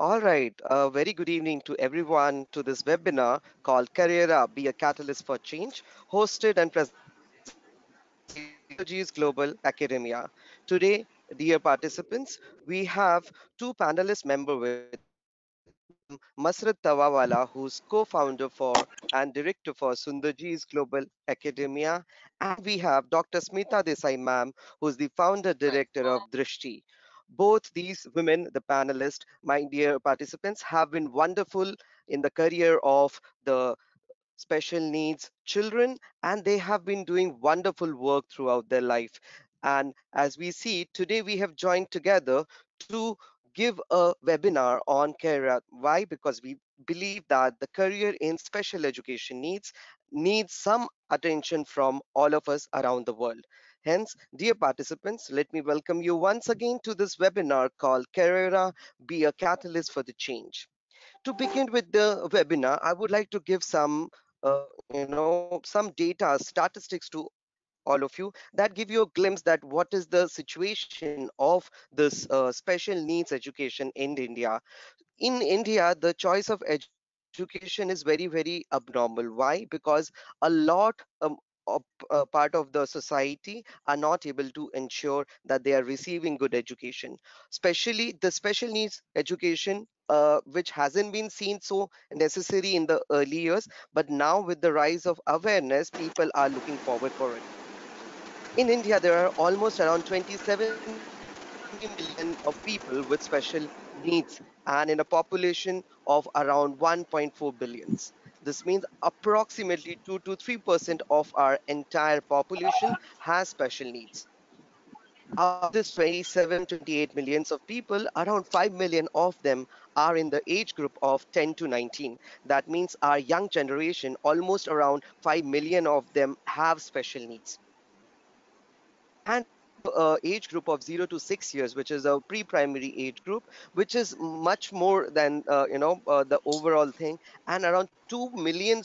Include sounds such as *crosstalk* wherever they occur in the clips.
All right. A very good evening to everyone to this webinar called Kareira Be a Catalyst for Change, hosted and presented Global Academia. Today, dear participants, we have two panelist members with Masarrat Tavawalla, who's co-founder for and director for Sunderji's Global Academia. And we have Dr. Smita Desai ma'am, who's the founder director of Drishti. Both these women, the panelists, my dear participants, have been wonderful in the career of the special needs children, and they have been doing wonderful work throughout their life. And as we see, today we have joined together to give a webinar on career. Why? Because we believe that the career in special education needs needs some attention from all of us around the world. Hence, dear participants, let me welcome you once again to this webinar called Kareira Be a Catalyst for the Change. To begin with the webinar, I would like to give some, uh, you know, some data, statistics to all of you that give you a glimpse that what is the situation of this uh, special needs education in India. In India, the choice of education is very, very abnormal. Why? Because a lot um, uh, part of the society are not able to ensure that they are receiving good education. Especially the special needs education uh, which hasn't been seen so necessary in the early years but now with the rise of awareness people are looking forward for it. In india there are almost around 27 million of people with special needs and in a population of around 1.4 billions this means approximately 2 to 3% of our entire population has special needs. Of this 27, 28 millions of people, around 5 million of them are in the age group of 10 to 19. That means our young generation, almost around 5 million of them have special needs. And uh, age group of 0 to 6 years which is a pre-primary age group which is much more than uh, you know uh, the overall thing. And around 2 million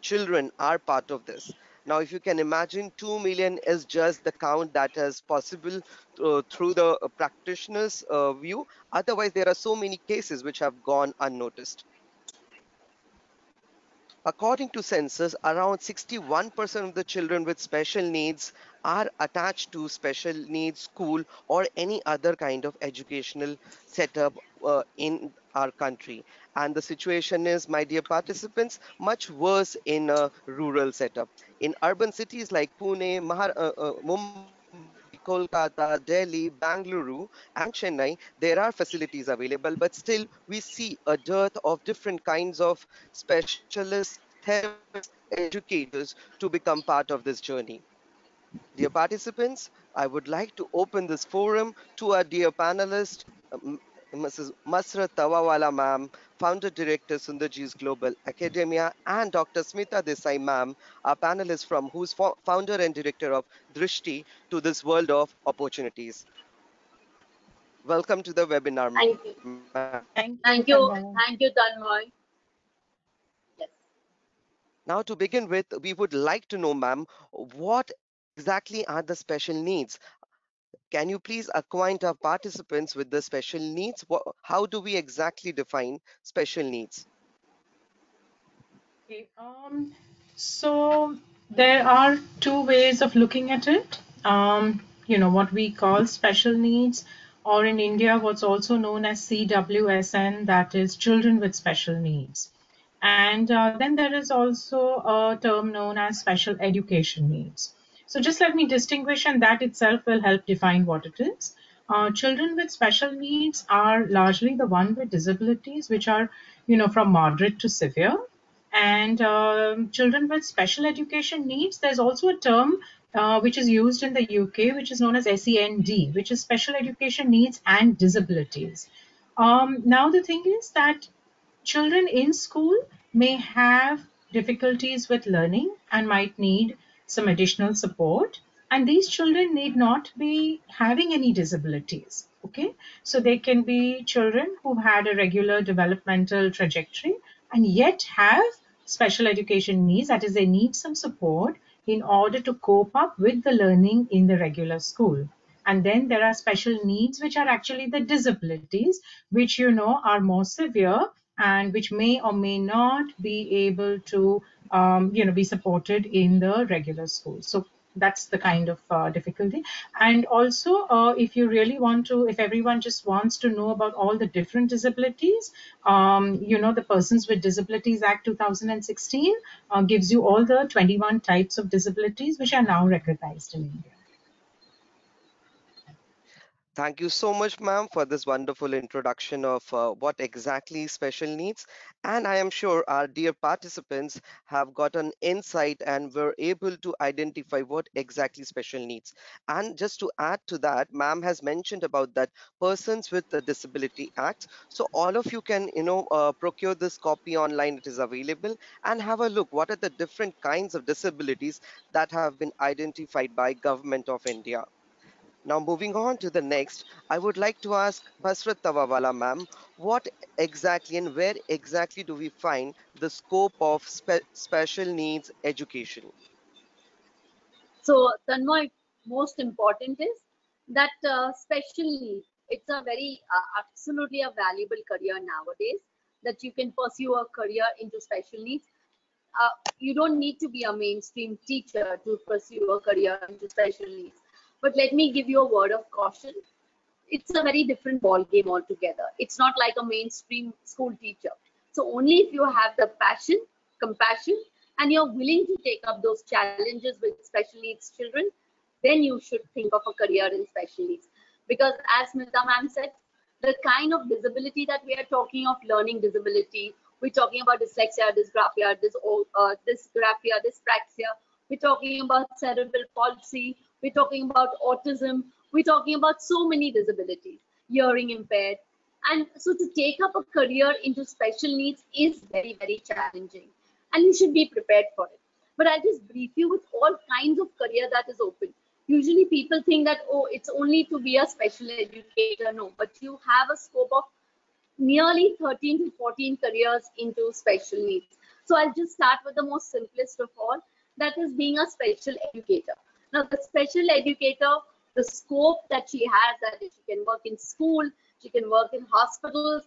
children are part of this. Now if you can imagine 2 million is just the count that is possible uh, through the practitioners uh, view. Otherwise there are so many cases which have gone unnoticed According to census, around 61% of the children with special needs are attached to special needs school or any other kind of educational setup uh, in our country. And the situation is, my dear participants, much worse in a rural setup. In urban cities like Pune, Mahar uh, uh, Mumbai, Kolkata, Delhi, Bangalore, and Chennai, there are facilities available, but still we see a dearth of different kinds of specialist therapists, educators to become part of this journey. Dear participants, I would like to open this forum to our dear panelist, um, Mrs. Masarrat Tavawalla ma'am, founder director Sunderji's Global Academia, and Dr. Smita Desai ma'am, our panelist from who's founder and director of Drishti to this world of opportunities. Welcome to the webinar. Thank you. Thank, Thank you. Thank you, Tonmoy. Yes. Now, to begin with, we would like to know, ma'am, what exactly are the special needs? Can you please acquaint our participants with the special needs? How do we exactly define special needs? Okay, um, so there are two ways of looking at it. Um, you know, what we call special needs, or in India, what's also known as CWSN, that is children with special needs. And uh, then there is also a term known as special education needs. So just let me distinguish and that itself will help define what it is. Uh, children with special needs are largely the one with disabilities which are, you know, from moderate to severe. And uh, children with special education needs, there's also a term uh, which is used in the UK, which is known as SEND, which is special education needs and disabilities. Um, now the thing is that children in school may have difficulties with learning and might need some additional support. And these children need not be having any disabilities okay? So they can be children who've had a regular developmental trajectory and yet have special education needs that is they need some support in order to cope up with the learning in the regular school. And then there are special needs which are actually the disabilities which you know are more severe and which may or may not be able to um, you know be supported in the regular school. So that's the kind of uh, difficulty. And also uh, if you really want to if everyone just wants to know about all the different disabilities um, you know the persons with disabilities act 2016 uh, gives you all the 21 types of disabilities which are now recognized in india Thank you so much, ma'am, for this wonderful introduction of uh, what exactly special needs. And I am sure our dear participants have got an insight and were able to identify what exactly special needs. And just to add to that, ma'am has mentioned about that persons with the Disability Act. So all of you can, you know, uh, procure this copy online. It is available and have a look. What are the different kinds of disabilities that have been identified by Government of India? Now, moving on to the next, I would like to ask Masarrat Tavawalla ma'am, what exactly and where exactly do we find the scope of spe special needs education? So, Tonmoy, most important is that uh, special needs, it's a very, uh, absolutely a valuable career nowadays that you can pursue a career into special needs. Uh, you don't need to be a mainstream teacher to pursue a career into special needs but let me give you a word of caution. It's a very different ball game altogether. It's not like a mainstream school teacher. So only if you have the passion, compassion, and you're willing to take up those challenges with special needs children, then you should think of a career in special needs. Because as Mita ma'am said, the kind of disability that we are talking of learning disability, we're talking about dyslexia, dysgraphia, dys, uh, dysgraphia, dyspraxia, we're talking about cerebral palsy, we're talking about autism. We're talking about so many disabilities, hearing impaired. And so to take up a career into special needs is very, very challenging. And you should be prepared for it. But I'll just brief you with all kinds of career that is open. Usually people think that, oh, it's only to be a special educator. No, but you have a scope of nearly 13 to 14 careers into special needs. So I'll just start with the most simplest of all, that is being a special educator. Now, the special educator, the scope that she has, that she can work in school, she can work in hospitals,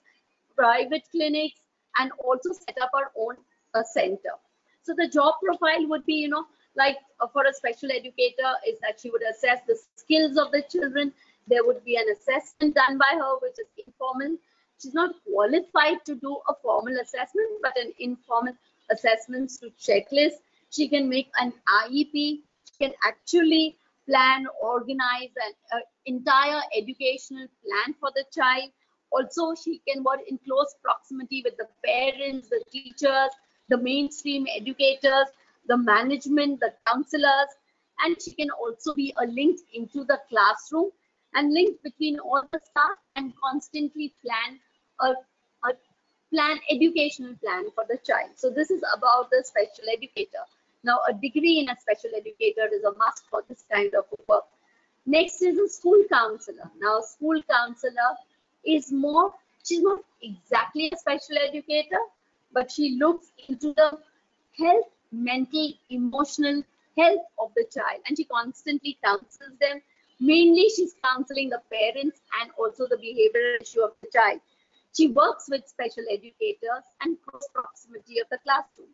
private clinics, and also set up her own uh, center. So the job profile would be, you know, like uh, for a special educator is that she would assess the skills of the children. There would be an assessment done by her, which is informal. She's not qualified to do a formal assessment, but an informal assessment to checklist. She can make an IEP can actually plan, organize an uh, entire educational plan for the child. Also, she can work in close proximity with the parents, the teachers, the mainstream educators, the management, the counselors, and she can also be a link into the classroom and link between all the staff and constantly plan a, a plan educational plan for the child. So this is about the special educator. Now, a degree in a special educator is a must for this kind of work. Next is a school counselor. Now, a school counselor is more, she's not exactly a special educator, but she looks into the health, mental, emotional health of the child and she constantly counsels them. Mainly, she's counseling the parents and also the behavioral issue of the child. She works with special educators and close proximity of the classroom.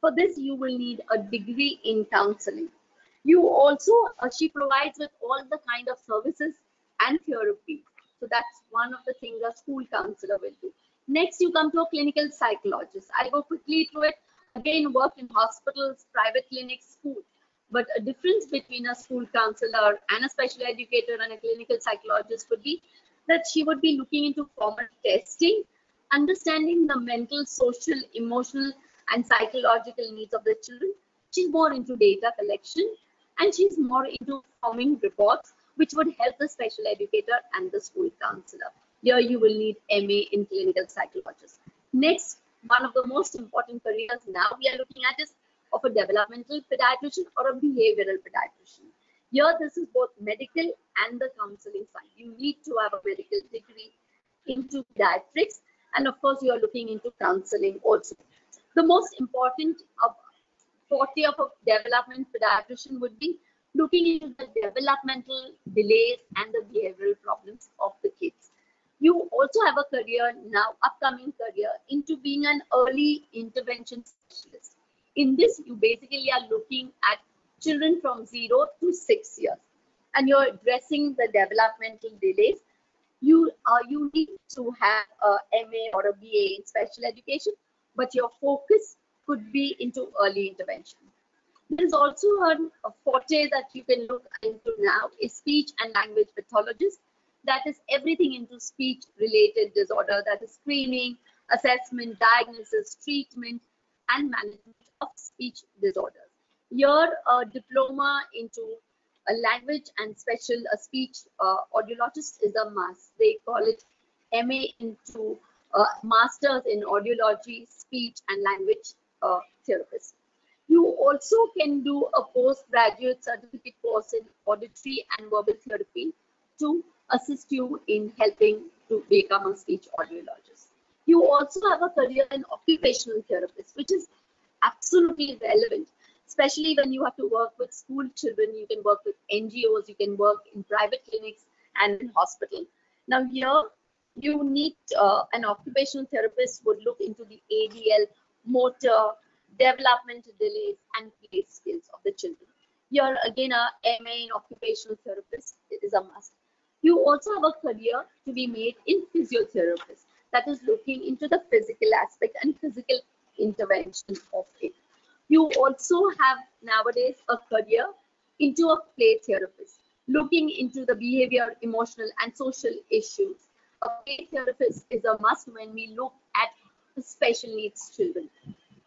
For this, you will need a degree in counseling. You also, uh, she provides with all the kind of services and therapy. So that's one of the things a school counselor will do. Next, you come to a clinical psychologist. I'll go quickly through it. Again, work in hospitals, private clinics, school. But a difference between a school counselor and a special educator and a clinical psychologist would be that she would be looking into formal testing, understanding the mental, social, emotional, and psychological needs of the children. She's more into data collection and she's more into forming reports, which would help the special educator and the school counselor. Here you will need MA in clinical psychologist. Next, one of the most important careers now we are looking at is of a developmental pediatrician or a behavioral pediatrician. Here, this is both medical and the counseling side. You need to have a medical degree into pediatrics, and of course, you are looking into counseling also the most important of 40 of a development pediatrician would be looking into the developmental delays and the behavioral problems of the kids. You also have a career now, upcoming career, into being an early intervention specialist. In this, you basically are looking at children from zero to six years, and you're addressing the developmental delays. You are you need to have a MA or a BA in special education, but your focus could be into early intervention. There's also a, a forte that you can look into now is speech and language pathologist. That is everything into speech related disorder, that is screening, assessment, diagnosis, treatment, and management of speech disorders. Your uh, diploma into a language and special a speech uh, audiologist is a must. They call it MA into Masters in Audiology, Speech and Language uh, Therapist. You also can do a postgraduate certificate course in auditory and verbal therapy to assist you in helping to become a speech audiologist. You also have a career in occupational therapist, which is absolutely relevant, especially when you have to work with school children. You can work with NGOs, you can work in private clinics and in hospital. Now here, you need uh, an occupational therapist would look into the ADL, motor, development delays, and play skills of the children. Here again, a MA in occupational therapist is a must. You also have a career to be made in physiotherapist that is looking into the physical aspect and physical intervention of it. You also have nowadays a career into a play therapist, looking into the behavior, emotional, and social issues. A play therapist is a must when we look at special needs children.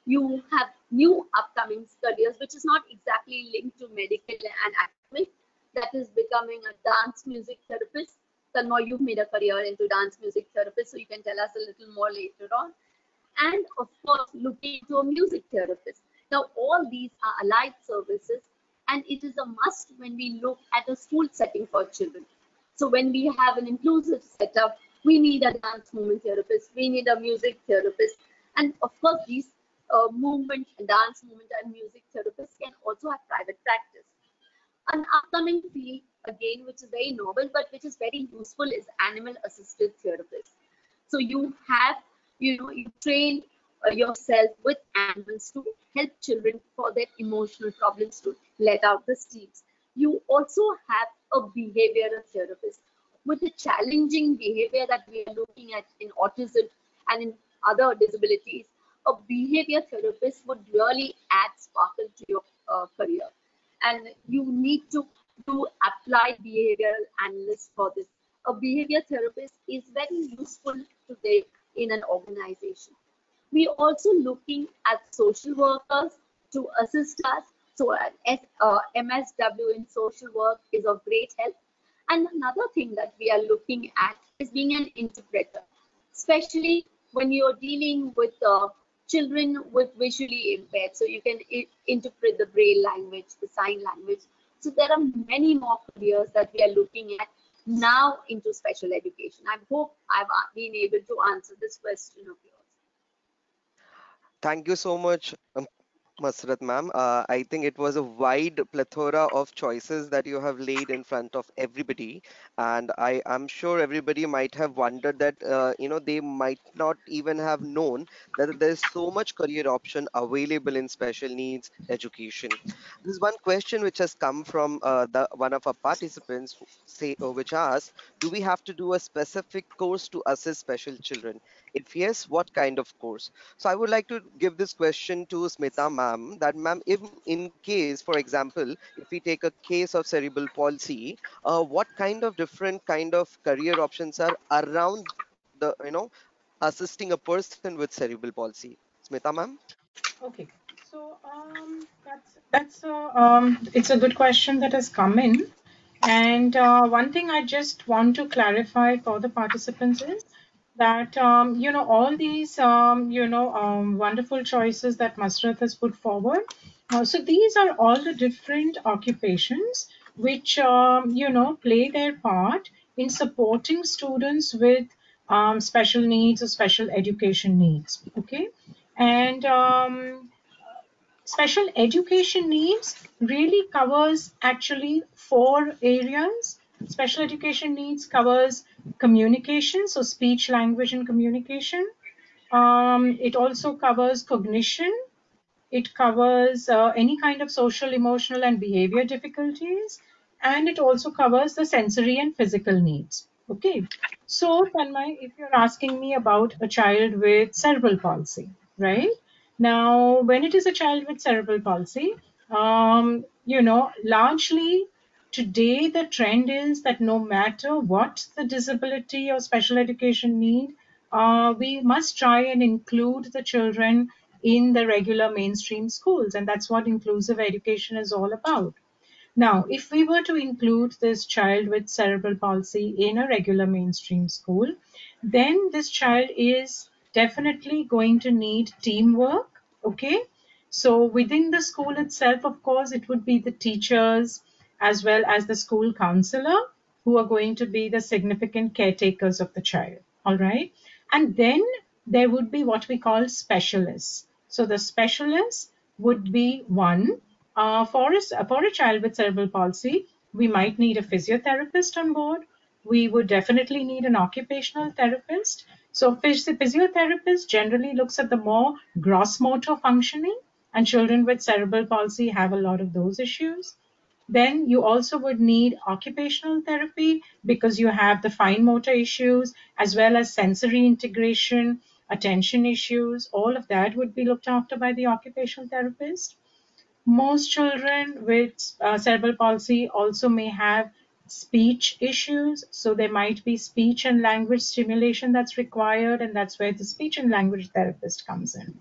You have new upcoming careers, which is not exactly linked to medical and academic, that is becoming a dance music therapist. Tonmoy, you've made a career into dance music therapist, so you can tell us a little more later on and of course looking to a music therapist. Now all these are allied services and it is a must when we look at a school setting for children. So when we have an inclusive setup, we need a dance movement therapist, we need a music therapist, and of course these uh, movement, dance movement and music therapists can also have private practice. An upcoming field again, which is very novel but which is very useful, is animal assisted therapist. So you have you know you train uh, yourself with animals to help children for their emotional problems to let out the steams you also have a behavioral therapist with the challenging behavior that we are looking at in autism and in other disabilities a behavior therapist would really add sparkle to your uh, career and you need to do applied behavioral analysis for this a behavior therapist is very useful today in an organization. We are also looking at social workers to assist us. So uh, MSW in social work is of great help. And another thing that we are looking at is being an interpreter, especially when you're dealing with uh, children with visually impaired. So you can interpret the braille language, the sign language. So there are many more careers that we are looking at now into special education. I hope I've uh, been able to answer this question of yours. Thank you so much, um, Masarrat ma'am. Uh, I think it was a wide plethora of choices that you have laid in front of everybody. And I am sure everybody might have wondered that, uh, you know, they might not even have known that there's so much career option available in special needs education. There's one question which has come from uh, the one of our participants, say, uh, which asks, do we have to do a specific course to assist special children? If yes, what kind of course? So I would like to give this question to Smita ma'am, that ma'am, if in case, for example, if we take a case of cerebral palsy, uh, what kind of different kind of career options are around the, you know, assisting a person with cerebral palsy? Smita ma'am? Okay. So um, that's that's a, um, it's a good question that has come in, and uh, one thing I just want to clarify for the participants is that um, you know all these um, you know um, wonderful choices that Masarrat has put forward. Uh, so these are all the different occupations which um, you know play their part in supporting students with um, special needs or special education needs. Okay, and um, special education needs really covers actually four areas. Special education needs covers communication, so speech, language, and communication. Um, it also covers cognition. It covers uh, any kind of social, emotional, and behavior difficulties. And it also covers the sensory and physical needs. Okay. So, Tanmay, if you're asking me about a child with cerebral palsy, right? Now, when it is a child with cerebral palsy, um, you know, largely today the trend is that no matter what the disability or special education need, uh, we must try and include the children in the regular mainstream schools. And that's what inclusive education is all about. Now, if we were to include this child with cerebral palsy in a regular mainstream school, then this child is definitely going to need teamwork. Okay. So within the school itself, of course, it would be the teachers as well as the school counselor who are going to be the significant caretakers of the child. All right. And then there would be what we call specialists. So the specialists would be one uh, for, a, for a child with cerebral palsy, we might need a physiotherapist on board. We would definitely need an occupational therapist. So physiotherapist generally looks at the more gross motor functioning and children with cerebral palsy have a lot of those issues. Then you also would need occupational therapy because you have the fine motor issues as well as sensory integration, attention issues, all of that would be looked after by the occupational therapist. Most children with uh, cerebral palsy also may have speech issues. So there might be speech and language stimulation that's required, and that's where the speech and language therapist comes in,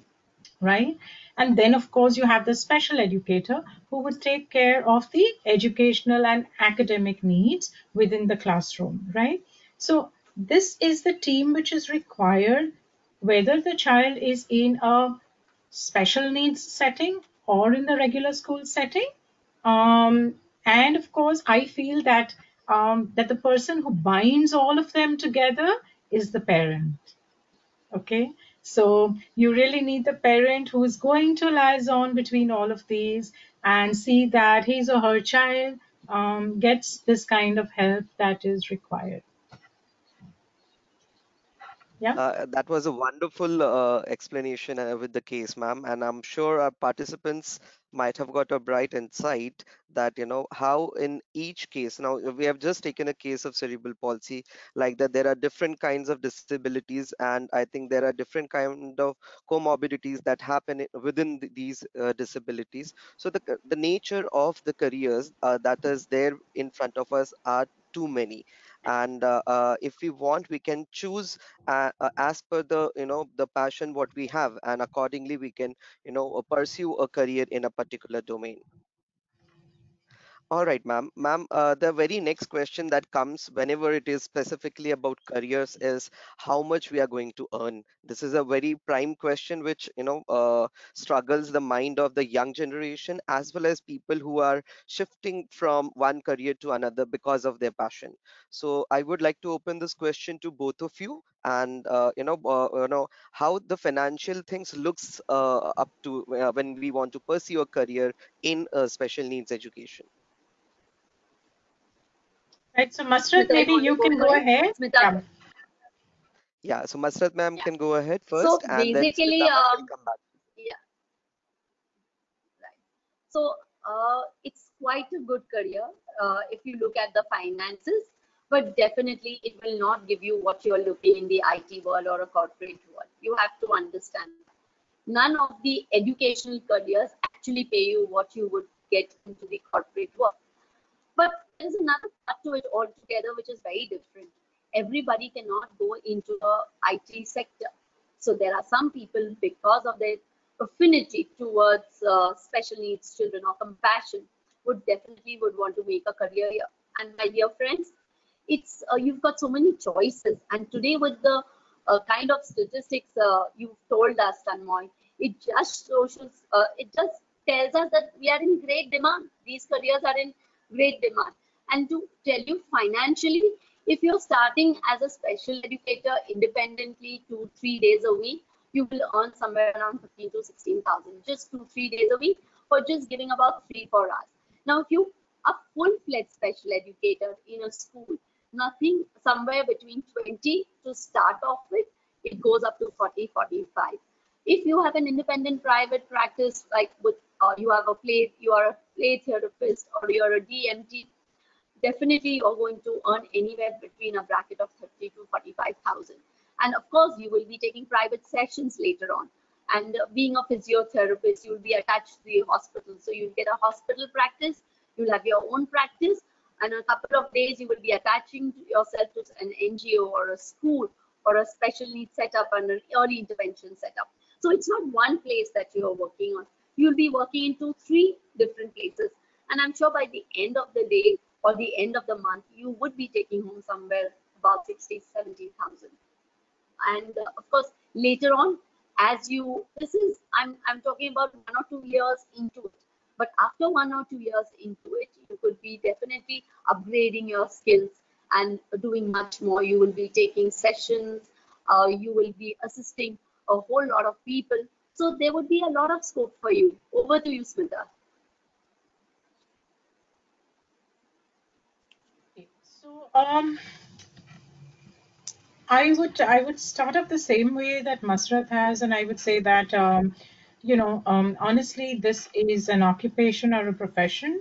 right? And then, of course, you have the special educator who would take care of the educational and academic needs within the classroom, right? So this is the team which is required whether the child is in a special needs setting or in the regular school setting. Um, and of course, I feel that um, that the person who binds all of them together is the parent. Okay, so you really need the parent who is going to liaison between all of these and see that his or her child um, gets this kind of help that is required. Yeah. Uh, that was a wonderful uh, explanation uh, with the case, ma'am. And I'm sure our participants might have got a bright insight that, you know, how in each case, now we have just taken a case of cerebral palsy, like that there are different kinds of disabilities. And I think there are different kind of comorbidities that happen within the, these uh, disabilities. So the, the nature of the careers uh, that is there in front of us are too many and uh, uh, if we want we can choose uh, as per the you know the passion what we have and accordingly we can you know pursue a career in a particular domain all right, ma'am. Ma'am, uh, the very next question that comes whenever it is specifically about careers is how much we are going to earn. This is a very prime question which you know uh, struggles the mind of the young generation as well as people who are shifting from one career to another because of their passion. So I would like to open this question to both of you and uh, you know uh, you know how the financial things looks uh, up to uh, when we want to pursue a career in special needs education. Right. So Masarrat, maybe you can go ahead. Yeah. yeah. So Masarrat ma'am yeah. can go ahead first. So basically, um, yeah. Right. So uh, it's quite a good career uh, if you look at the finances, but definitely it will not give you what you're looking in the IT world or a corporate world. You have to understand. None of the educational careers actually pay you what you would get into the corporate world. But there's another part to it altogether, which is very different. Everybody cannot go into the IT sector. So there are some people, because of their affinity towards uh, special needs children or compassion, would definitely would want to make a career here. And my dear friends, it's uh, you've got so many choices. And today with the uh, kind of statistics uh, you've told us, Tonmoy, it just shows, uh, it just tells us that we are in great demand. These careers are in great demand. And to tell you financially, if you're starting as a special educator independently two, three days a week, you will earn somewhere around 15 to 16,000 just two, three days a week for just giving about three, four hours. Now, if you are a full-fledged special educator in a school, nothing somewhere between 20 to start off with, it goes up to 40, 45. If you have an independent private practice, like with uh, you have a play, you are a play therapist or you're a DMT, definitely you're going to earn anywhere between a bracket of 30 to 45,000. And of course, you will be taking private sessions later on. And uh, being a physiotherapist, you'll be attached to the hospital. So you'll get a hospital practice, you'll have your own practice, and a couple of days you will be attaching yourself to an NGO or a school or a special needs setup and an early intervention setup. So it's not one place that you're working on. You'll be working into three different places. And I'm sure by the end of the day or the end of the month, you would be taking home somewhere about 60, 70,000. And uh, of course, later on, as you, this is, I'm, I'm talking about one or two years into it. But after one or two years into it, you could be definitely upgrading your skills and doing much more. You will be taking sessions, uh, you will be assisting a whole lot of people. So there would be a lot of scope for you. Over to you, Smita. So um, I would I would start up the same way that Masarrat has, and I would say that um, you know um, honestly, this is an occupation or a profession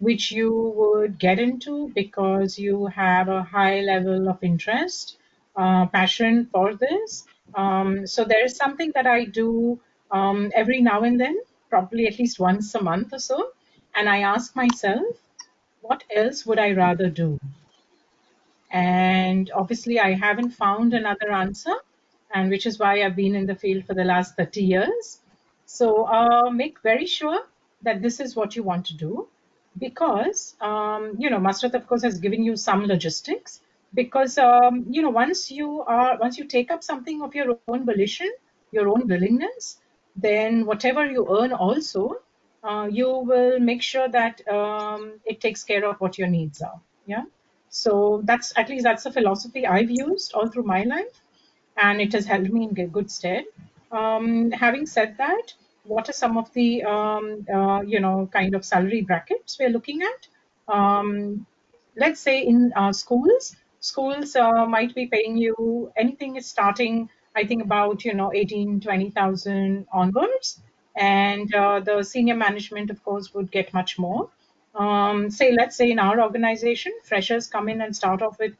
which you would get into because you have a high level of interest, uh, passion for this. Um, so there is something that I do um, every now and then, probably at least once a month or so, and I ask myself, what else would I rather do? And obviously, I haven't found another answer, and which is why I've been in the field for the last 30 years. So uh, make very sure that this is what you want to do because, um, you know, Masarrat, of course, has given you some logistics because, um, you know, once you are, once you take up something of your own volition, your own willingness, then whatever you earn also, uh, you will make sure that um, it takes care of what your needs are. Yeah. So that's at least that's the philosophy I've used all through my life, and it has helped me in good stead. Um, having said that, what are some of the um, uh, you know kind of salary brackets we're looking at? Um, let's say in uh, schools, schools uh, might be paying you anything is starting I think about you know 18, 20,000 onwards, and uh, the senior management of course would get much more um, say let's say in our organization freshers come in and start off with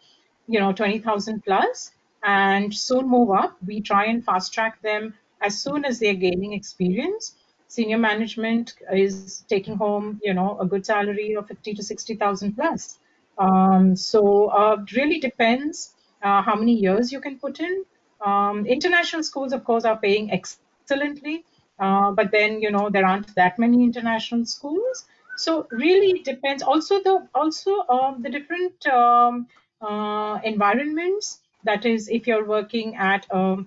you know 20000 plus and soon move up. We try and fast track them as soon as they're gaining experience. Senior management is taking home you know a good salary of 50 to 60000 plus. Um, so uh, really depends uh, how many years you can put in. Um, international schools of course are paying excellently uh, but then you know there aren't that many international schools so really it depends. Also the also um, the different um, uh, environments. That is, if you're working at a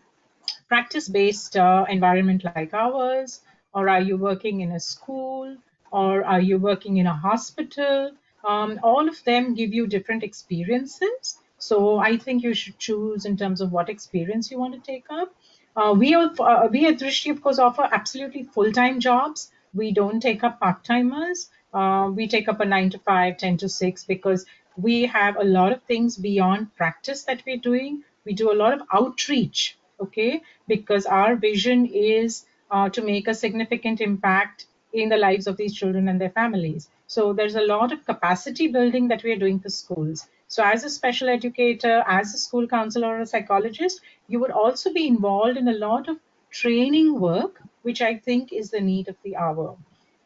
practice-based uh, environment like ours, or are you working in a school, or are you working in a hospital? Um, all of them give you different experiences. So I think you should choose in terms of what experience you want to take up. Uh, we, uh, we at Drishti, of course, offer absolutely full-time jobs. We don't take up part-timers uh, we take up a 9 to 5 10 to 6 because we have a lot of things beyond practice that we're doing. We do a lot of outreach okay? Because our vision is uh, to make a significant impact in the lives of these children and their families. So there's a lot of capacity building that we are doing for schools. So as a special educator as a school counselor or a psychologist you would also be involved in a lot of training work which i think is the need of the hour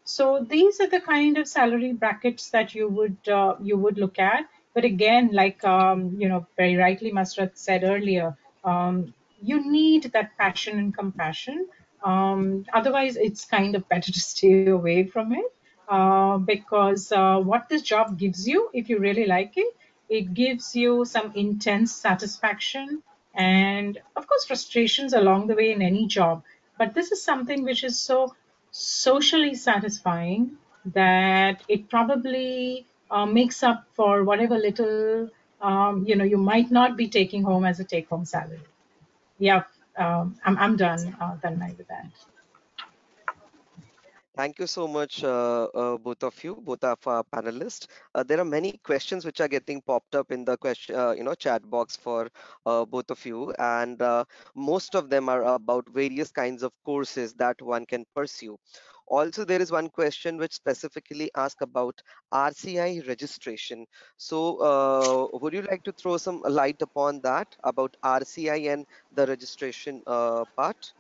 so these are the kind of salary brackets that you would uh, you would look at. But again, like um, you know, very rightly Masarrat said earlier, um, you need that passion and compassion. Um, otherwise, it's kind of better *laughs* to stay away from it uh, because uh, what this job gives you, if you really like it, it gives you some intense satisfaction and, of course, frustrations along the way in any job. But this is something which is so socially satisfying that it probably uh, makes up for whatever little um, you know you might not be taking home as a take home salary yeah um, I'm, I'm done, uh, Tanmay, with that. Thank you so much, uh, uh, both of you, both of our panelists. Uh, there are many questions which are getting popped up in the question, uh, you know, chat box for uh, both of you, and uh, most of them are about various kinds of courses that one can pursue. Also, there is one question which specifically asks about RCI registration. So, would you like to throw some light upon that about RCI and the registration part?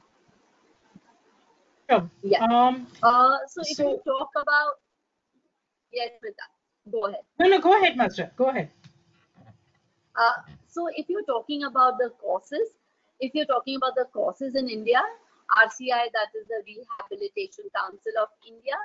Sure. Yeah. Um, Uh, so if so- you talk about, yes, Rita, go ahead. no, no, go ahead, Master. Go ahead. Uh, so if you're talking about the courses, if you're talking about the courses in India, RCI, that is the Rehabilitation Council of India,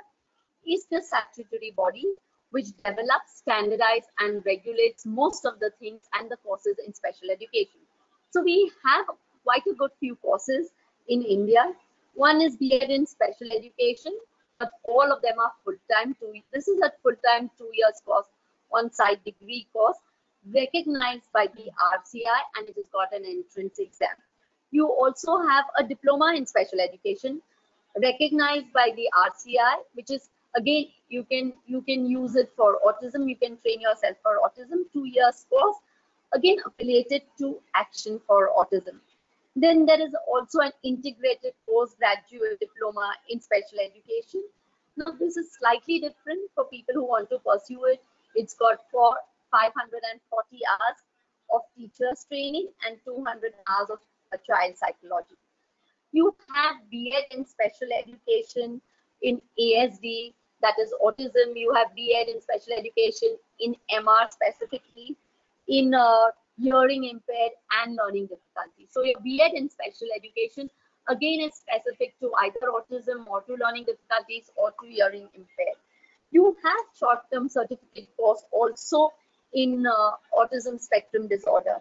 is the statutory body which develops, standardizes, and regulates most of the things and the courses in special education. So we have quite a good few courses in India. One is B.Ed in special education, but all of them are full-time. This is a full-time two years course, on-site degree course recognized by the RCI and it has got an entrance exam. You also have a diploma in special education recognized by the RCI, which is again you can you can use it for autism. You can train yourself for autism, two years course, again affiliated to Action for Autism. Then there is also an integrated postgraduate diploma in special education. Now this is slightly different for people who want to pursue it. It's got for 540 hours of teachers training and 200 hours of a child psychology. You have B.Ed in special education in ASD, that is autism. You have B.Ed in special education in MR specifically, in uh, hearing impaired and learning difficulties. So your B.Ed in special education again is specific to either autism or to learning difficulties or to hearing impaired. You have short-term certificate course also in uh, autism spectrum disorder.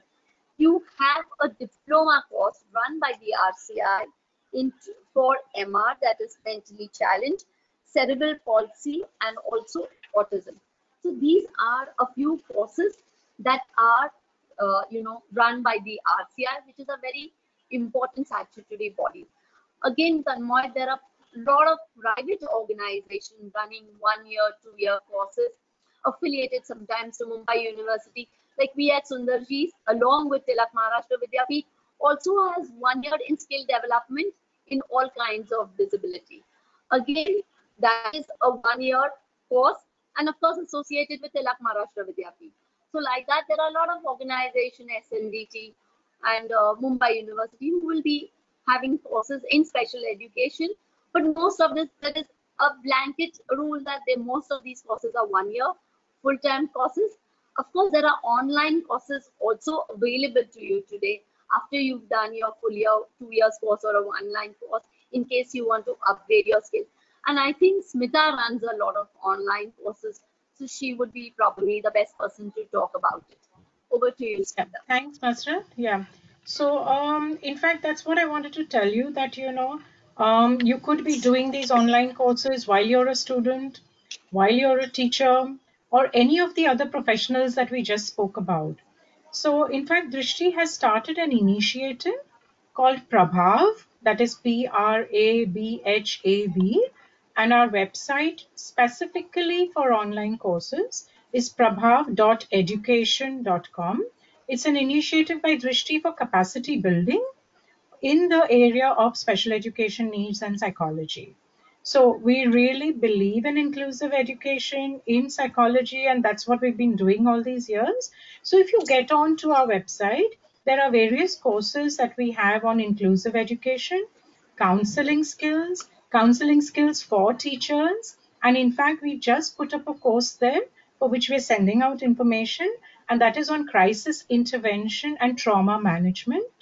You have a diploma course run by the RCI in for MR that is mentally challenged, cerebral palsy, and also autism. So these are a few courses that are, uh, you know, run by the RCI, which is a very important statutory body. Again, Tonmoy, there are a lot of private organizations running one-year, two-year courses affiliated sometimes to Mumbai University. Like we at Sunderji, along with Tilak Maharashtra Vidyapeeth, also has one year in skill development in all kinds of disability. Again, that is a one year course and of course associated with Tilak Maharashtra Vidyapeeth. So like that, there are a lot of organization, SNDT and uh, Mumbai University who will be having courses in special education. But most of this, that is a blanket rule that they, most of these courses are one year full-time courses. Of course, there are online courses also available to you today after you've done your full year, two years course or a online course in case you want to upgrade your skills. And I think Smita runs a lot of online courses, so she would be probably the best person to talk about it. Over to you, Smita. thanks, Master. Yeah. So, um, in fact, that's what I wanted to tell you that, you know, um, you could be doing these online courses while you're a student, while you're a teacher, or any of the other professionals that we just spoke about. So, in fact, Drishti has started an initiative called Prabhav, that is P R A B H A V, and our website specifically for online courses is prabhav.education.com. It's an initiative by Drishti for capacity building in the area of special education needs and psychology. So we really believe in inclusive education in psychology, and that's what we've been doing all these years. So if you get on to our website, there are various courses that we have on inclusive education, counseling skills, counseling skills for teachers, and in fact, we just put up a course there for which we're sending out information, and that is on crisis intervention and trauma management.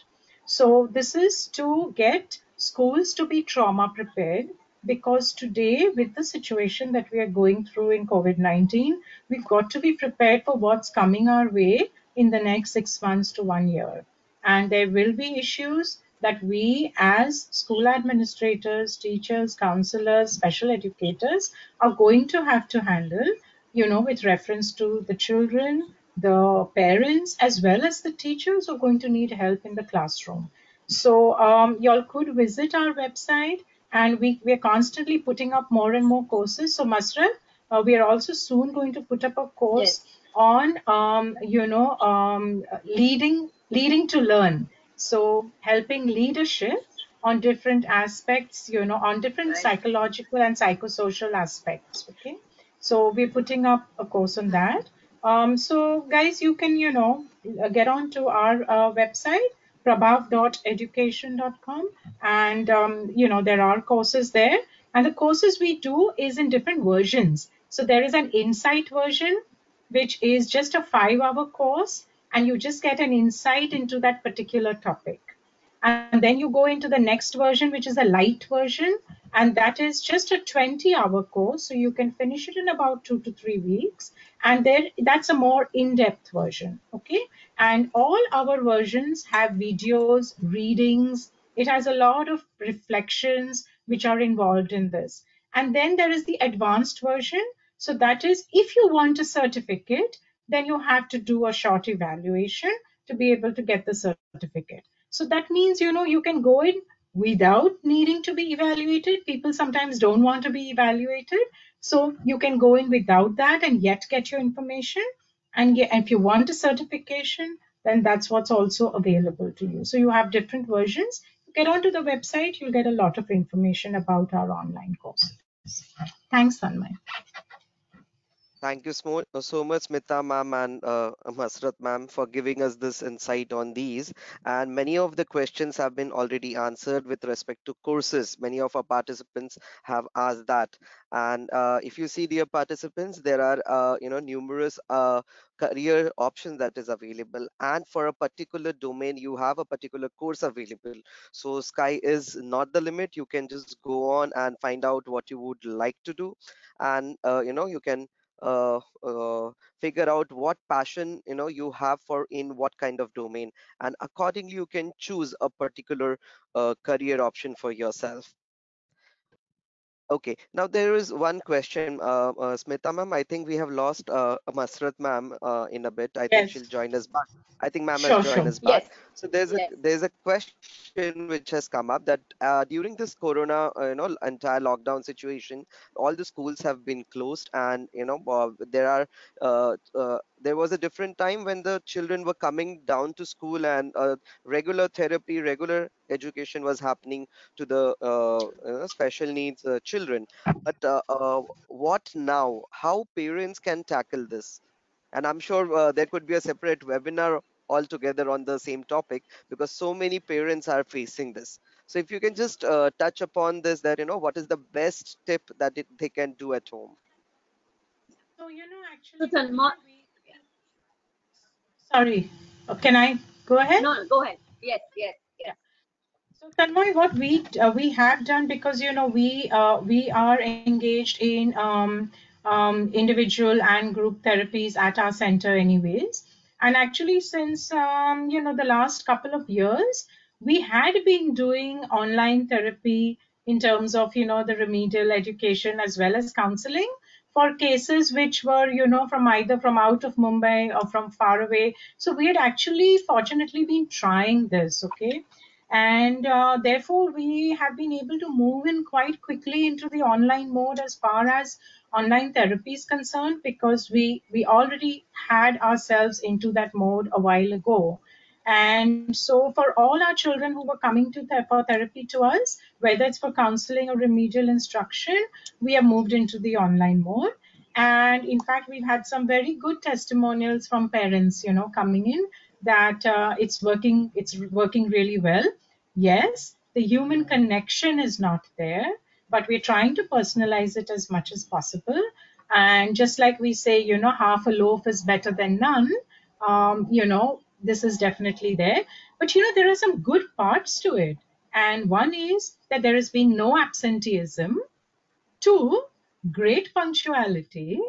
So this is to get schools to be trauma prepared because today with the situation that we are going through in COVID-19, we've got to be prepared for what's coming our way in the next six months to one year. And there will be issues that we as school administrators, teachers, counselors, special educators are going to have to handle, you know, with reference to the children, the parents, as well as the teachers who are going to need help in the classroom. So um, y'all could visit our website and we, we're constantly putting up more and more courses. So Masarrat, uh, we are also soon going to put up a course Yes. on, um, you know, um, leading, leading to learn. So helping leadership on different aspects, you know, on different Right. psychological and psychosocial aspects. Okay. So we're putting up a course on that. Um, so guys, you can, you know, uh, get on to our uh, website, prabhav.education.com. And, um, you know, there are courses there. And the courses we do is in different versions. So there is an insight version, which is just a five hour course, and you just get an insight into that particular topic. And then you go into the next version which is a light version and that is just a 20 hour course so you can finish it in about 2 to 3 weeks. And there that's a more in-depth version okay? And all our versions have videos readings. It has a lot of reflections which are involved in this. And then there is the advanced version. So that is if you want a certificate then you have to do a short evaluation to be able to get the certificate so that means, you know, you can go in without needing to be evaluated. People sometimes don't want to be evaluated. So you can go in without that and yet get your information. And if you want a certification, then that's what's also available to you. So you have different versions. Get onto the website, you'll get a lot of information about our online courses. Thanks, Tanmay. Thank you so, much, Smita ma'am and uh, Masarrat ma'am, for giving us this insight on these. And many of the questions have been already answered with respect to courses. Many of our participants have asked that. And uh, if you see dear participants, there are uh, you know numerous uh, career options that is available. And for a particular domain, you have a particular course available. So sky is not the limit. You can just go on and find out what you would like to do. And uh, you know you can uh, uh, figure out what passion you know you have for in what kind of domain. And accordingly you can choose a particular uh, career option for yourself okay now there is one question uh, uh, smita ma'am i think we have lost uh, masarrat ma'am uh, in a bit i think she'll join us back i think ma'am Sure, has joined sure. us back Yes. so there's a Yes. there's a question which has come up that uh, during this corona uh, you know entire lockdown situation all the schools have been closed and you know uh, there are uh, uh, there was a different time when the children were coming down to school and uh, regular therapy regular education was happening to the uh, special needs uh, children but uh, uh, what now how parents can tackle this and i'm sure uh, there could be a separate webinar altogether on the same topic because so many parents are facing this so if you can just uh, touch upon this that you know what is the best tip that it, they can do at home So, you know, So actually, Tanma, sorry, can I go ahead? no, no, go ahead. Yes, yes, yes. So Tanmay, what we uh, we have done because you know we uh, we are engaged in um, um, individual and group therapies at our center, anyways. And actually, since um, you know the last couple of years, we had been doing online therapy in terms of you know the remedial education as well as counseling for cases which were you know from either from out of Mumbai or from far away. So we had actually fortunately been trying this. Okay and uh, therefore we have been able to move in quite quickly into the online mode as far as online therapy is concerned because we we already had ourselves into that mode a while ago. And so for all our children who were coming to for therapy to us whether it's for counseling or remedial instruction we have moved into the online mode. And in fact we've had some very good testimonials from parents you know coming in that uh, it's working it's working really well. Yes the human connection is not there but we're trying to personalize it as much as possible. And just like we say you know half a loaf is better than none um, you know this is definitely there. But you know there are some good parts to it. And one is that there has been no absenteeism. Two great punctuality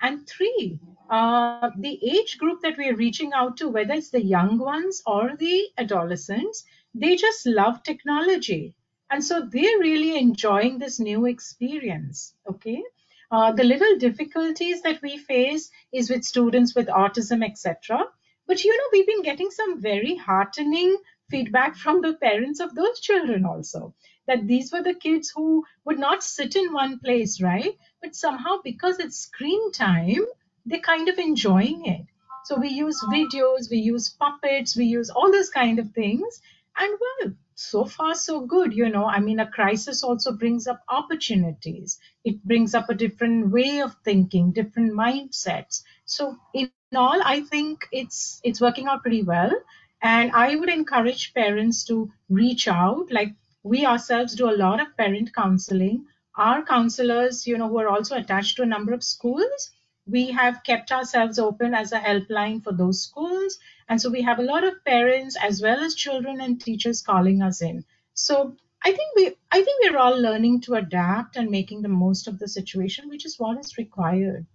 and three, uh, the age group that we are reaching out to, whether it's the young ones or the adolescents, they just love technology. And so they're really enjoying this new experience. Okay. Uh, the little difficulties that we face is with students with autism, etc. But you know, we've been getting some very heartening feedback from the parents of those children also that these were the kids who would not sit in one place right? But somehow because it's screen time they're kind of enjoying it. So we use videos we use puppets we use all those kind of things. And well so far so good you know. I mean a crisis also brings up opportunities. It brings up a different way of thinking different mindsets. So in all i think it's it's working out pretty well. And i would encourage parents to reach out like we ourselves do a lot of parent counseling our counselors you know who are also attached to a number of schools we have kept ourselves open as a helpline for those schools and so we have a lot of parents as well as children and teachers calling us in so i think we i think we're all learning to adapt and making the most of the situation which is what is required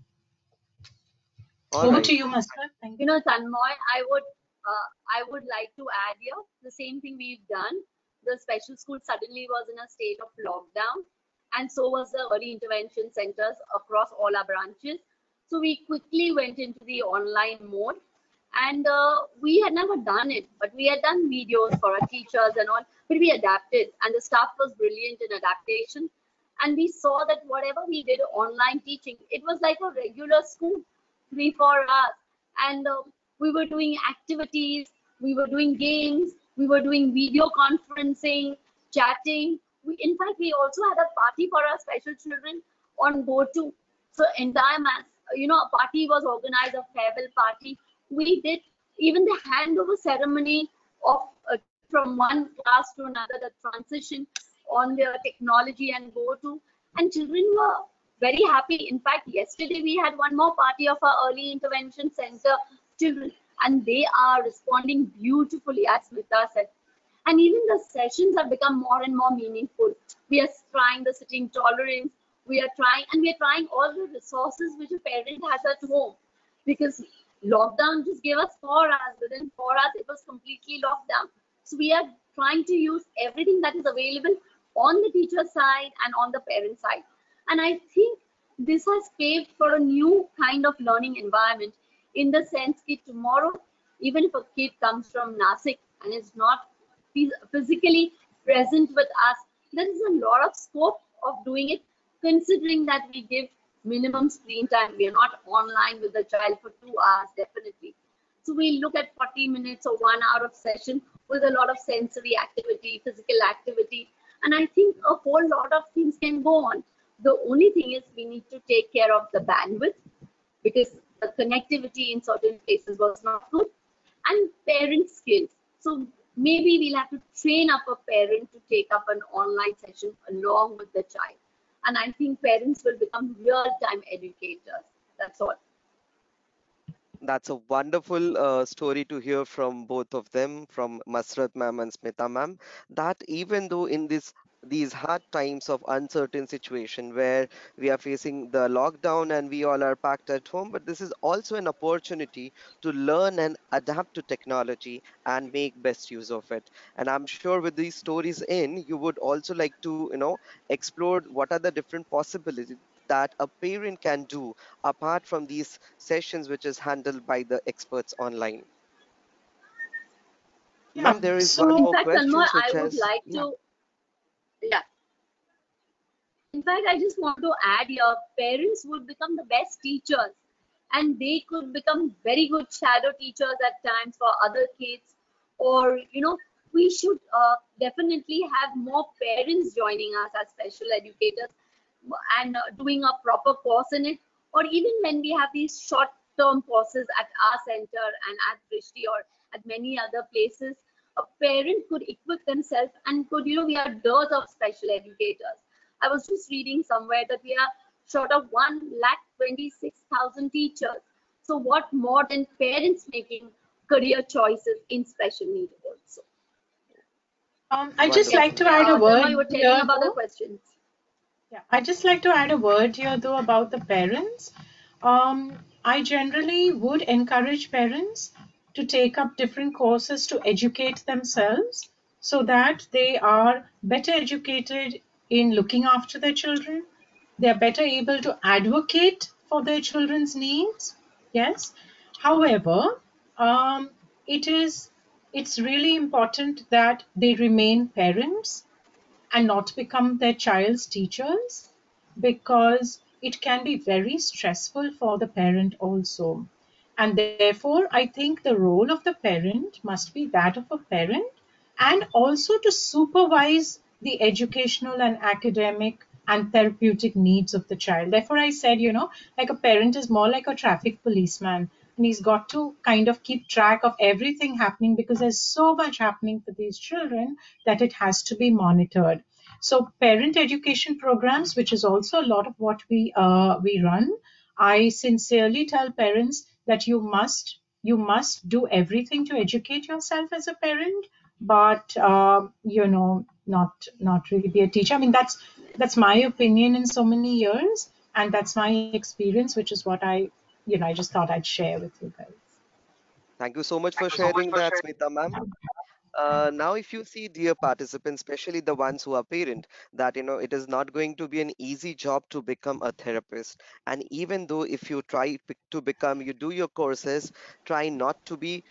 All over right. to you Masarrat. thank You you know, Tonmoy, I would uh, I would like to add here the same thing we've done. The special school suddenly was in a state of lockdown, and so was the early intervention centers across all our branches. So we quickly went into the online mode, and uh, we had never done it, but we had done videos for our teachers and all. But we adapted, and the staff was brilliant in adaptation. And we saw that whatever we did online teaching, it was like a regular school, three four hours, and uh, we were doing activities, we were doing games, we were doing video conferencing, chatting. We, in fact, we also had a party for our special children on GoTo. So entire mass, you know, a party was organized, a farewell party. We did even the handover ceremony of uh, from one class to another, the transition on their technology and GoTo, and children were very happy. In fact, yesterday we had one more party of our early intervention center children, and they are responding beautifully, as Smita said. And even the sessions have become more and more meaningful. We are trying the sitting tolerance, we are trying, and we are trying all the resources which a parent has at home because lockdown just gave us four hours. Within four hours, it was completely locked down. So we are trying to use everything that is available on the teacher side and on the parent side. And I think this has paved for a new kind of learning environment in the sense that tomorrow, even if a kid comes from Nasik and is not physically present with us, there is a lot of scope of doing it, considering that we give minimum screen time. We are not online with the child for two hours, definitely. So we look at 40 minutes or one hour of session with a lot of sensory activity, physical activity. And I think a whole lot of things can go on. The only thing is we need to take care of the bandwidth because the connectivity in certain places was not good and parent skills. So maybe we'll have to train up a parent to take up an online session along with the child. And I think parents will become real-time educators. That's all. That's a wonderful uh, story to hear from both of them, from Masarrat ma'am and Smita ma'am. That even though in this these hard times of uncertain situation where we are facing the lockdown and we all are packed at home, but this is also an opportunity to learn and adapt to technology and make best use of it. And I'm sure with these stories in, you would also like to, you know, explore what are the different possibilities that a parent can do apart from these sessions which is handled by the experts online. yeah there is so one In more fact, question I would has like to, yeah. In fact, I just want to add your parents would become the best teachers and they could become very good shadow teachers at times for other kids. Or, you know, we should uh, definitely have more parents joining us as special educators and uh, doing a proper course in it. Or even when we have these short term courses at our center and at Drishti or at many other places, a parent could equip themselves and could, you know, we are dearth of special educators. I was just reading somewhere that we are short of 1 lakh 26,000 teachers. So, what more than parents making career choices in special need also? um, i just Wonderful. like to add a Uh, word you were telling here about the questions. Yeah, I just like to add a word here though about the parents. Um, I generally would encourage parents to take up different courses to educate themselves so that they are better educated in looking after their children. They are better able to advocate for their children's needs. Yes. However, um, it is it's really important that they remain parents and not become their child's teachers because it can be very stressful for the parent also. And therefore, I think the role of the parent must be that of a parent and also to supervise the educational and academic and therapeutic needs of the child. Therefore, I said, you know, like a parent is more like a traffic policeman and he's got to kind of keep track of everything happening because there's so much happening for these children that it has to be monitored. So parent education programs, which is also a lot of what we uh, we run, I sincerely tell parents that you must you must do everything to educate yourself as a parent but uh, you know not not really be a teacher. I mean that's that's my opinion in so many years and that's my experience which is what i you know i just thought i'd share with you guys. Thank you so much for sharing that, Smita ma'am. Uh, now, if you see, dear participants, especially the ones who are parent, that you know it is not going to be an easy job to become a therapist. And even though if you try to become, you do your courses, try not to be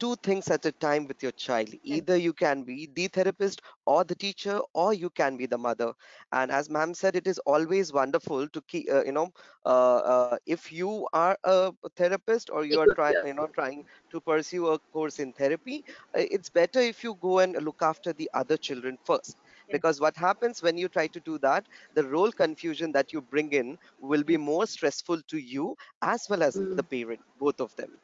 two things at a time with your child. Either you can be the therapist or the teacher, or you can be the mother. And as ma'am said, it is always wonderful to keep, uh, you know, uh, uh, if you are a therapist or you are trying, you know, trying to pursue a course in therapy, uh, it's better if you go and look after the other children first. Because what happens when you try to do that the role confusion that you bring in will be more stressful to you as well as the parent both of them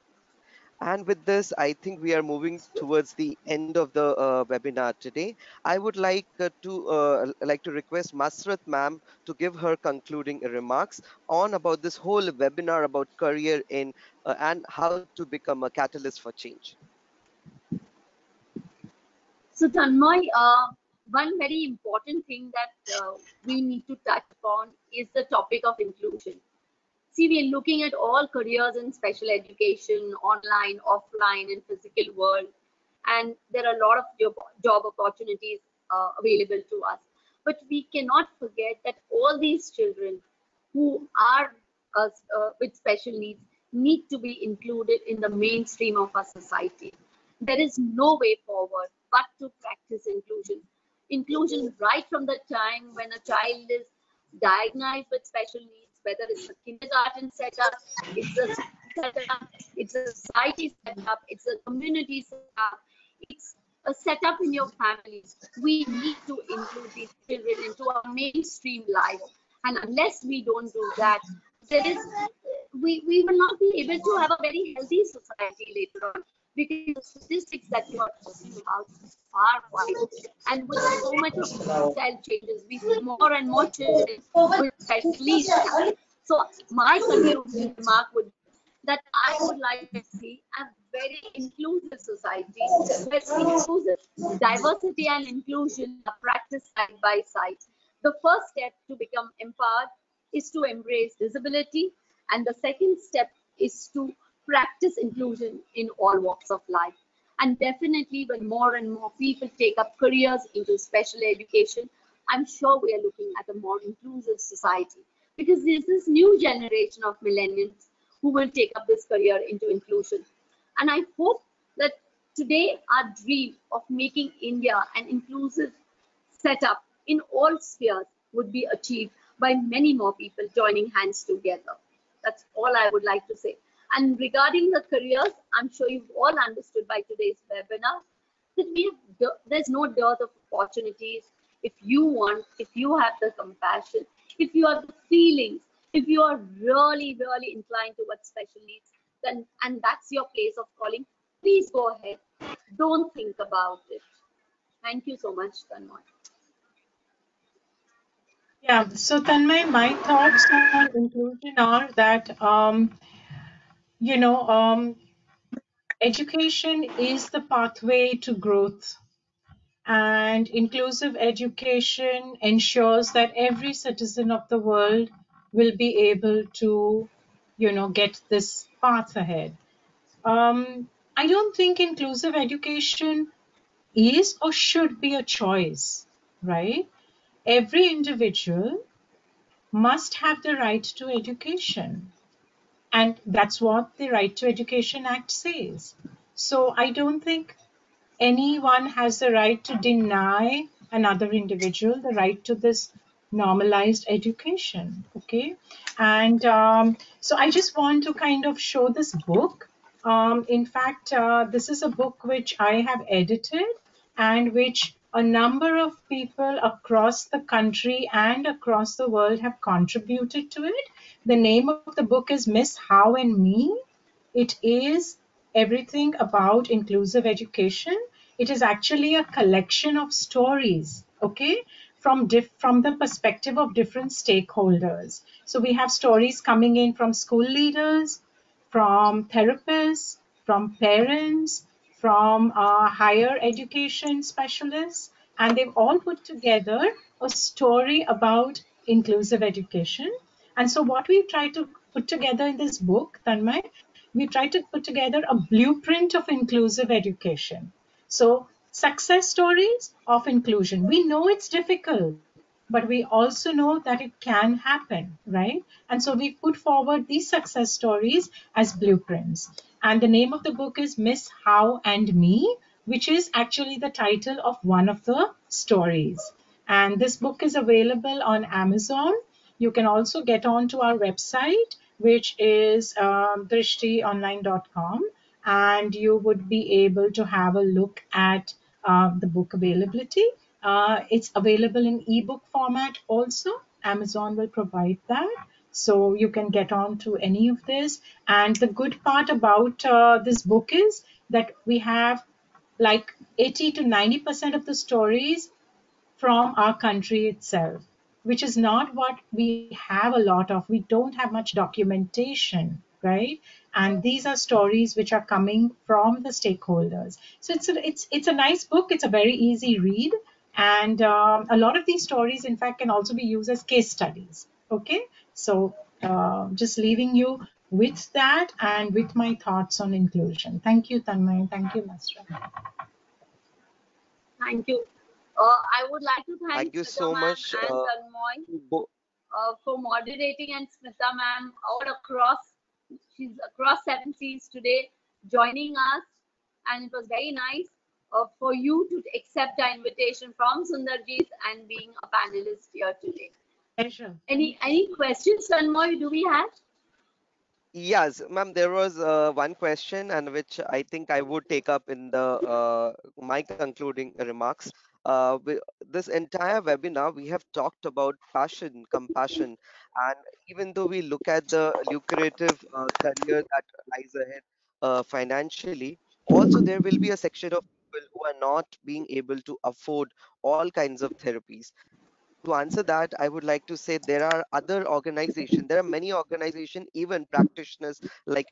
and with this, I think we are moving towards the end of the uh, webinar today. I would like uh, to uh, like to request Masarrat ma'am to give her concluding remarks on about this whole webinar about career in uh, and how to become a catalyst for change. So Tanmay, uh, one very important thing that uh, we need to touch upon is the topic of inclusion. See, we are looking at all careers in special education, online, offline, and physical world, and there are a lot of job, job opportunities uh, available to us. But we cannot forget that all these children who are uh, uh, with special needs need to be included in the mainstream of our society. There is no way forward but to practice inclusion. Inclusion right from the time when a child is diagnosed with special needs whether it's a kindergarten setup, it's a setup, it's a society setup, it's a community setup, it's a setup in your family. We need to include these children into our mainstream life. And unless we don't do that, there is we, we will not be able to have a very healthy society later on because the statistics that you are talking about is far wide. And with so much lifestyle changes, we see more and more children with needs. So my concluding remark would be that I would like to see a very inclusive society where inclusive diversity and inclusion are practiced side by side. The first step to become empowered is to embrace disability, and the second step is to practice inclusion in all walks of life. And definitely, when more and more people take up careers into special education, I'm sure we are looking at a more inclusive society because there's this new generation of millennials who will take up this career into inclusion. And I hope that today our dream of making India an inclusive setup in all spheres would be achieved by many more people joining hands together. That's all I would like to say. And regarding the careers, I'm sure you've all understood by today's webinar that we have, there's no dearth of opportunities. If you want, if you have the compassion, if you have the feelings, if you are really, really inclined towards special needs, then and that's your place of calling, please go ahead. Don't think about it. Thank you so much, Tanmay. Yeah, so Tanmay, my thoughts on inclusion are that um, you know, um, education is the pathway to growth. And inclusive education ensures that every citizen of the world will be able to, you know, get this path ahead. Um, I don't think inclusive education is or should be a choice, right? Every individual must have the right to education and that's what the Right to Education Act says. So I don't think anyone has the right to deny another individual the right to this normalized education. Okay. And um, so I just want to kind of show this book. Um, in fact, uh, this is a book which I have edited and which a number of people across the country and across the world have contributed to it. The name of the book is Miss How and Me. It is everything about inclusive education. It is actually a collection of stories, okay, from from the perspective of different stakeholders. So we have stories coming in from school leaders, from therapists, from parents, from uh, higher education specialists, and they've all put together a story about inclusive education. And so, what we try to put together in this book, Tanmay, we try to put together a blueprint of inclusive education. So, success stories of inclusion. We know it's difficult, but we also know that it can happen, right? And so we put forward these success stories as blueprints. And the name of the book is Miss How and Me, which is actually the title of one of the stories. And this book is available on Amazon. You can also get onto our website, which is um, drishtionline.com, and you would be able to have a look at uh, the book availability. Uh, it's available in ebook format also. Amazon will provide that. So you can get on to any of this. And the good part about uh, this book is that we have like 80 to 90% of the stories from our country itself, which is not what we have a lot of. We don't have much documentation, right? And these are stories which are coming from the stakeholders. So it's a, it's it's a nice book. It's a very easy read, and um, a lot of these stories, in fact, can also be used as case studies. Okay, so uh, just leaving you with that and with my thoughts on inclusion. Thank you, Tanmay. Thank you, Masra. Thank you. Uh, I would like to thank, Thank you Smita so much, and uh, Tonmoy uh, for moderating and Smita ma'am all across, she's across seven seas today joining us. And it was very nice uh, for you to accept our invitation from Sundarjeet and being a panelist here today. Pleasure. Any any questions, Tonmoy, do we have? Yes, ma'am, there was uh, one question and which I think I would take up in the uh, my concluding remarks. Uh, we, this entire webinar, we have talked about passion, compassion, and even though we look at the lucrative uh, career that lies ahead uh, financially, also there will be a section of people who are not being able to afford all kinds of therapies. To answer that, I would like to say there are other organizations, there are many organizations, even practitioners like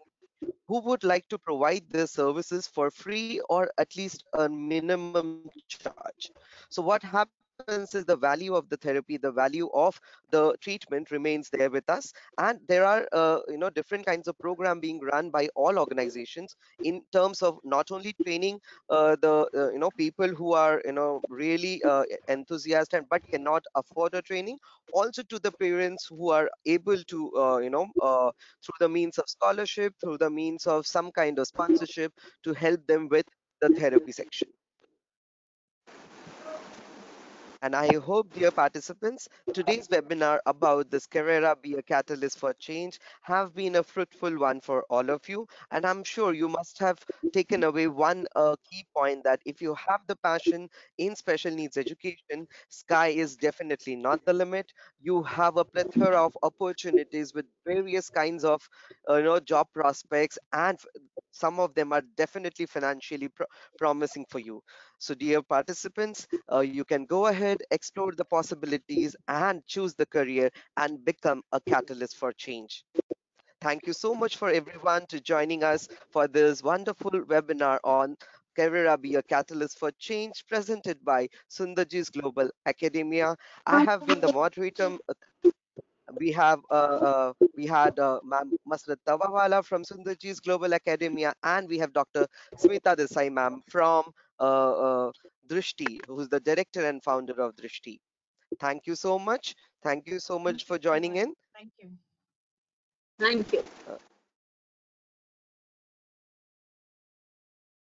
who would like to provide their services for free or at least a minimum charge. So what happens is the value of the therapy, the value of the treatment remains there with us. And there are, uh, you know, different kinds of program being run by all organizations in terms of not only training uh, the, uh, you know, people who are, you know, really uh, enthusiastic but cannot afford a training, also to the parents who are able to, uh, you know, uh, through the means of scholarship, through the means of some kind of sponsorship to help them with the therapy section. And I hope, dear participants, today's webinar about this Kareira Be a Catalyst for Change have been a fruitful one for all of you. And I'm sure you must have taken away one uh, key point that if you have the passion in special needs education, sky is definitely not the limit. You have a plethora of opportunities with various kinds of uh, you know, job prospects and some of them are definitely financially pro promising for you. So dear participants, uh, you can go ahead, explore the possibilities and choose the career and become a catalyst for change. Thank you so much for everyone to joining us for this wonderful webinar on Kareira Be a Catalyst for Change presented by Sunderji's Global Academia. I have been the moderator we have uh, uh, we had uh, Ma'am Masarrat Tavawalla from Sunderji's Global Academia, and we have Dr. Smita Desai, ma'am, from Drishti, who's the director and founder of Drishti. Thank you so much. Thank you so much for joining in. Thank you. Thank you. Uh,